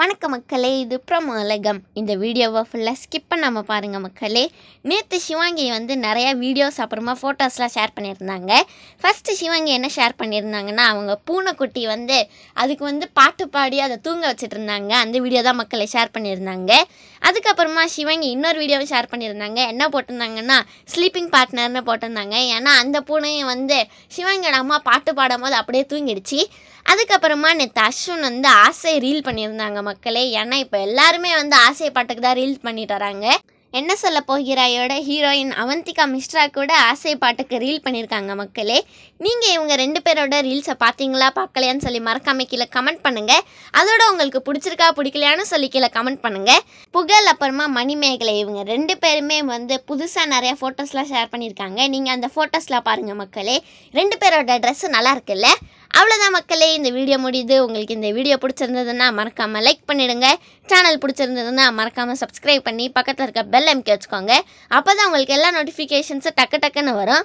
வணக்க மக்களே இது பிரமலகம் இந்த வீடியோவை ஃபுல்லாக ஸ்கிப் பண்ணாமல் பாருங்கள் மக்களே. நேற்று சிவாங்கி வந்து நிறையா வீடியோஸ் அப்புறமா ஃபோட்டோஸ்லாம் ஷேர் பண்ணியிருந்தாங்க. ஃபஸ்ட்டு சிவாங்கி என்ன ஷேர் பண்ணியிருந்தாங்கன்னா அவங்க பூனைக்குட்டி வந்து அதுக்கு வந்து பாட்டு பாடி அதை தூங்க வச்சுட்டு இருந்தாங்க அந்த வீடியோ தான் மக்களை ஷேர் பண்ணியிருந்தாங்க. அதுக்கப்புறமா சிவாங்கி இன்னொரு வீடியோவை ஷேர் பண்ணியிருந்தாங்க. என்ன போட்டிருந்தாங்கன்னா ஸ்லீப்பிங் பார்ட்னர்னு போட்டிருந்தாங்க. ஏன்னா அந்த பூனையும் வந்து சிவாங்கியோட அம்மா பாட்டு பாடும்போது அப்படியே தூங்கிடுச்சு. அதுக்கப்புறமா நேற்று அஸ்வின் வந்து ஆசை ரீல் பண்ணியிருந்தாங்க மக்களே. ஏன்னா இப்போ எல்லாருமே வந்து ஆசை பாட்டுக்கு தான் ரீல் பண்ணிட்டு வராங்க. என்ன சொல்ல போகிறாயோட ஹீரோயின் அவந்திகா மிஸ்ரா கூட ஆசை பாட்டுக்கு ரீல் பண்ணியிருக்காங்க மக்களே. நீங்கள் இவங்க ரெண்டு பேரோட ரீல்ஸை பார்த்தீங்களா பார்க்கலையான்னு சொல்லி மறக்காம கீழே கமெண்ட் பண்ணுங்கள் அதோட உங்களுக்கு பிடிச்சிருக்கா பிடிக்கலையான்னு சொல்லி கீழே கமெண்ட் பண்ணுங்கள் புகழ் அப்புறமா மணிமேகலை இவங்க ரெண்டு பேருமே வந்து புதுசாக நிறையா ஃபோட்டோஸ்லாம் ஷேர் பண்ணியிருக்காங்க. நீங்கள் அந்த ஃபோட்டோஸ்லாம் பாருங்கள் மக்களே. ரெண்டு பேரோட ட்ரெஸ்ஸு நல்லா இருக்குல்ல? அவ்வளோதான் மக்களே இந்த வீடியோ முடியுது. உங்களுக்கு இந்த வீடியோ பிடிச்சிருந்ததுன்னா மறக்காமல் லைக் பண்ணிவிடுங்க சேனல் பிடிச்சிருந்ததுன்னா மறக்காமல் சப்ஸ்கிரைப் பண்ணி பக்கத்தில் இருக்க பெல் எம்கே வச்சுக்கோங்க. அப்போ தான் உங்களுக்கு எல்லா நோட்டிஃபிகேஷன்ஸும் டக்கு டக்குன்னு வரும்.